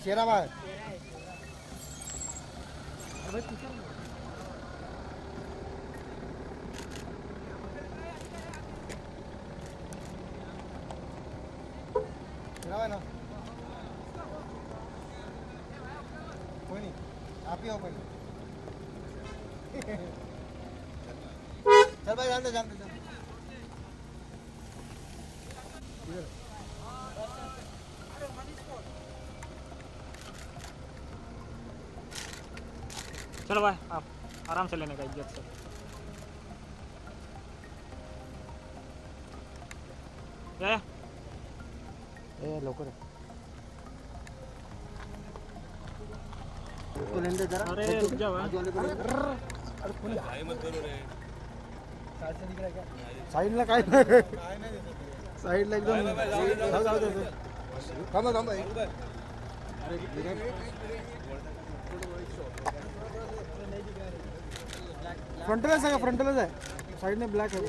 Quisiera va. A Mira, bueno. Bueno, apio, bueno. Salva. चलो भाई आप आराम से लेने का इज़्ज़त से ए लोकर उसको जरा अरे रुक जा भाई अरे खुल भाई मत करो रे साइड से क्या साइड ला काय साइड ला एकदम जाओ जाओ जाओ अरे फ्रंटल है फ्रंटलेस है। साइड में ब्लैक है।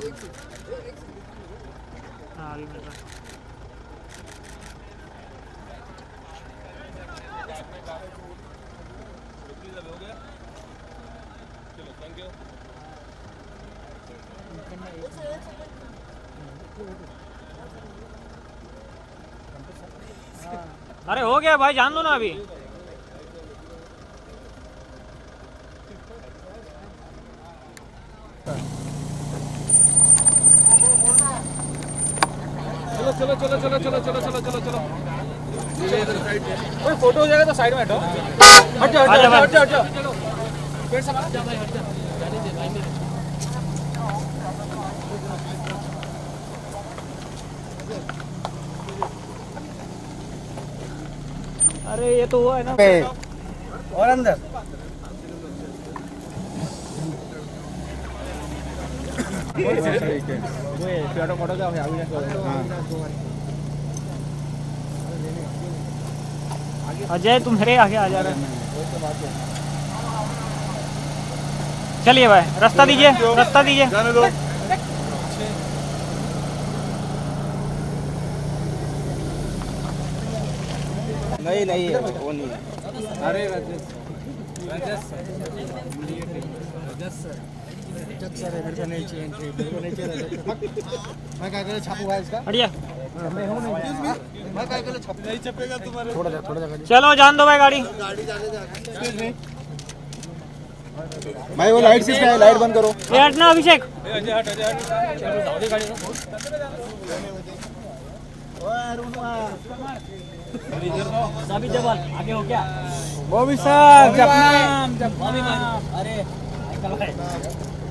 अरे हो गया भाई, जान दो ना अभी। चलो चलो चलो चलो चलो चलो चलो चलो चलो। कोई फ़ोटो हो जाएगा तो साइड में हटो। हट हट हट हट जा। भाई हट जा अरे, ये तो हुआ है ना। और अंदर। हाँ। अजय तुम हरे आगे आ जा रहे चलिए भाई रास्ता दीजिए रास्ता दीजिए। नहीं नहीं वो नहीं अरे रजस रजस रजस रजत सर मेरे नहीं चाहिए entry, मेरे को नहीं चाहिए मैं क्या करे छापू इसका हटिए मैं हूँ नहीं मैं क्या करे छापू नहीं चपेगा तुम्हारे थोड़ा जा थोड़ा जा चलो जान दो भाई गाड़ी। भाई वो लाइट से क्या है? लाइट बंद करो। ये हटना अभिषेक हट अजय हट चलो जाओ दे गाड़ी को सभी जवान आगे हो क्या सर अरे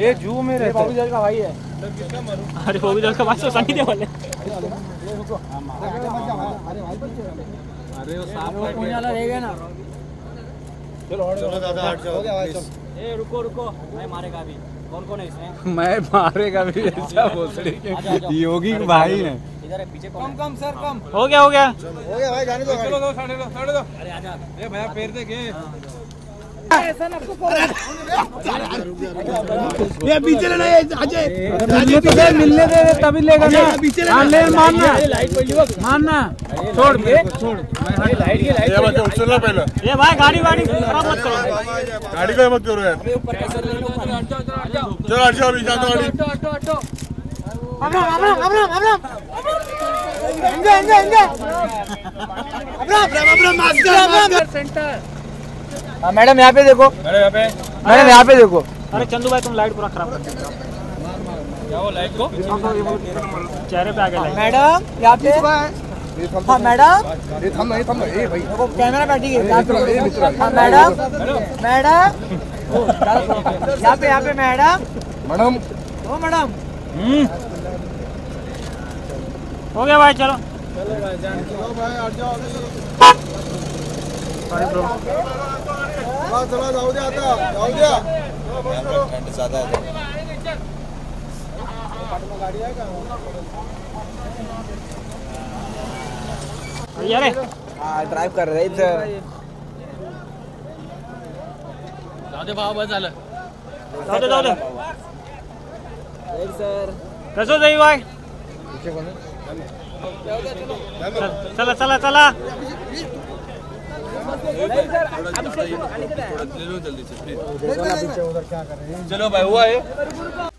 ये जू में रहता है। का भाई है। अरे का बात तो दे वाले अरे वो सांप वाला रहेगा ना। चलो दादा हट जाओ। हो गया भाई चल। ए रुको रुको। मैं मारेगा अभी कौन कौन है इसमें? मैं मारेगा भी ऐसा भोसड़ी के योगी के भाई है। इधर है पीछे कम कम सर कम। हो गया हो गया। हो गया भाई जाने दो चलो दो साढ़े दो साढ़े दो। अरे आजा ए भैया पैर देखे ये पीछे लेना है अजय तो दे मिलने दे तभी लेगा ना हाँ ले मानना। मानना छोड़ मेरे को। छोड़ ये भाई गाड़ी वाड़ी खराब मत करो गाड़ी का मत करो यार चलो हट जाओ अभी जाओ गाड़ी Abram Abram Abram Abram enjoy enjoy enjoy Abram Abram Abram centre हाँ मैडम यहाँ पे देखो। अरे यहाँ पे। मैडम यहाँ पे देखो। अरे चंदू भाई तुम लाइट पूरा खराब कर दिया क्या वो लाइट को? चेहरे पे आगे लाइट। मैडम यहाँ पे हाँ। मैडम। भाई। कैमरा बैठी है। हाँ यहाँ पे यहाँ पे मैडम। मैडम। ओ मैडम। हो गया भाई चलो। सॉरी ब्रो चला चला जाऊ द्या आता जाऊ द्या. ड्राईव्ह कर रे जाऊ दे भावा बस झालं. जाऊ दे जाऊ दे. कसं जाई बाय? चला चला चला चलो भाई हुआ है